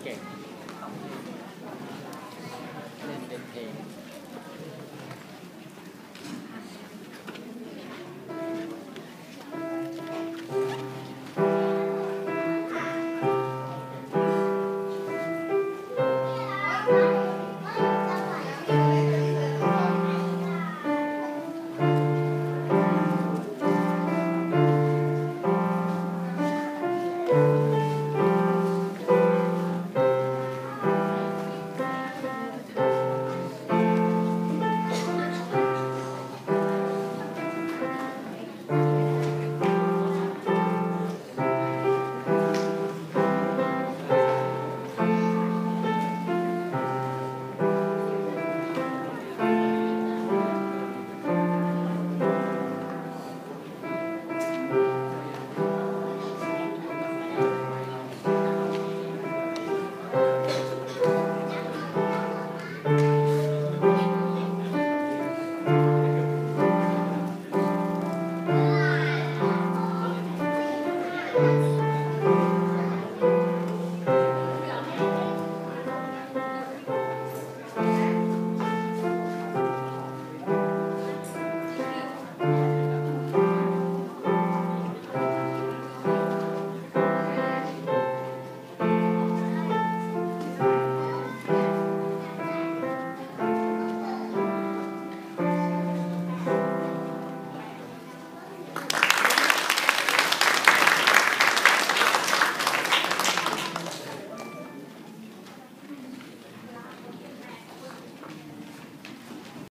っけ